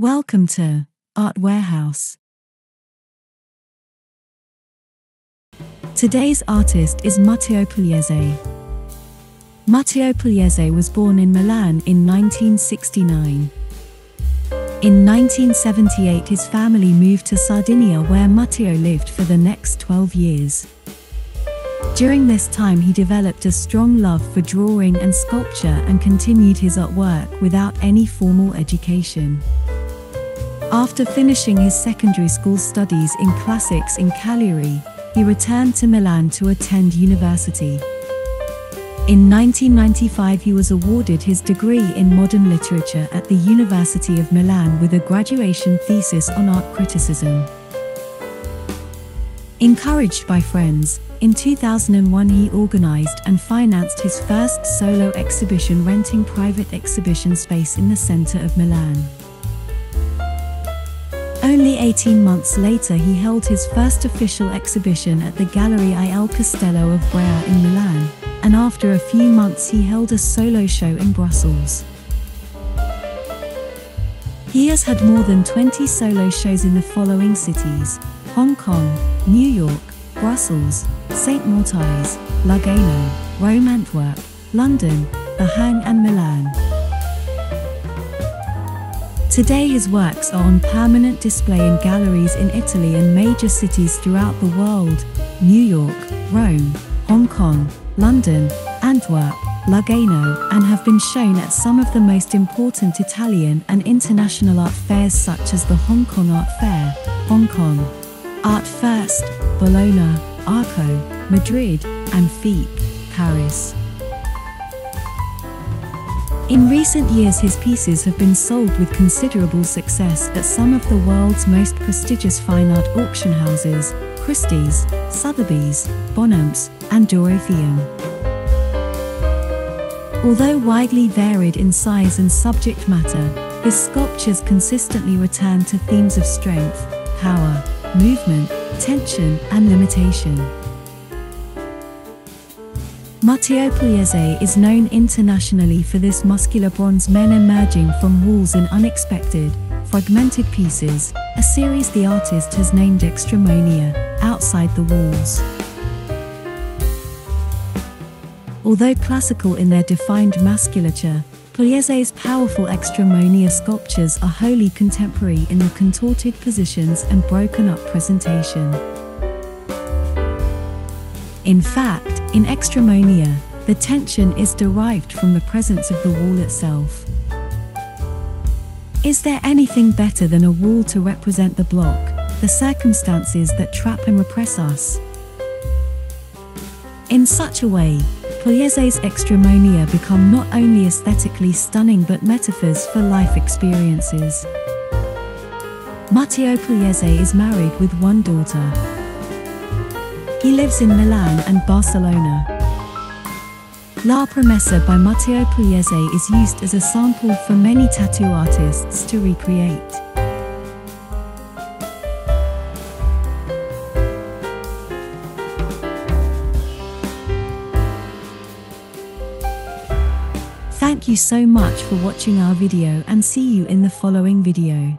Welcome to Art Warehouse. Today's artist is Matteo Pugliese. Matteo Pugliese was born in Milan in 1969. In 1978 his family moved to Sardinia where Matteo lived for the next 12 years. During this time he developed a strong love for drawing and sculpture and continued his artwork without any formal education. After finishing his secondary school studies in classics in Cagliari, he returned to Milan to attend university. In 1995 he was awarded his degree in modern literature at the University of Milan with a graduation thesis on art criticism. Encouraged by friends, in 2001 he organized and financed his first solo exhibition renting private exhibition space in the center of Milan. Only 18 months later he held his first official exhibition at the Galleria Il Castello of Brera in Milan, and after a few months he held a solo show in Brussels. He has had more than 20 solo shows in the following cities, Hong Kong, New York, Brussels, St. Moritz, Lugano, Rome Antwerp, London, The Hague and Milan. Today his works are on permanent display in galleries in Italy and major cities throughout the world, New York, Rome, Hong Kong, London, Antwerp, Lugano, and have been shown at some of the most important Italian and international art fairs such as the Hong Kong Art Fair, Hong Kong, Art First, Bologna, Arco, Madrid, and Fiac, Paris. In recent years his pieces have been sold with considerable success at some of the world's most prestigious fine art auction houses, Christie's, Sotheby's, Bonhams, and Dorotheum. Although widely varied in size and subject matter, his sculptures consistently return to themes of strength, power, movement, tension, and limitation. Matteo Pugliese is known internationally for this muscular bronze men emerging from walls in unexpected, fragmented pieces, a series the artist has named Extra Moenia, outside the walls. Although classical in their defined musculature, Pugliese's powerful Extra Moenia sculptures are wholly contemporary in the contorted positions and broken up presentation. In fact, in Extra Moenia, the tension is derived from the presence of the wall itself. Is there anything better than a wall to represent the block, the circumstances that trap and repress us? In such a way, Pugliese's Extra Moenia become not only aesthetically stunning but metaphors for life experiences. Matteo Pugliese is married with one daughter. He lives in Milan and Barcelona. La Promessa by Matteo Pugliese is used as a sample for many tattoo artists to recreate. Thank you so much for watching our video and see you in the following video.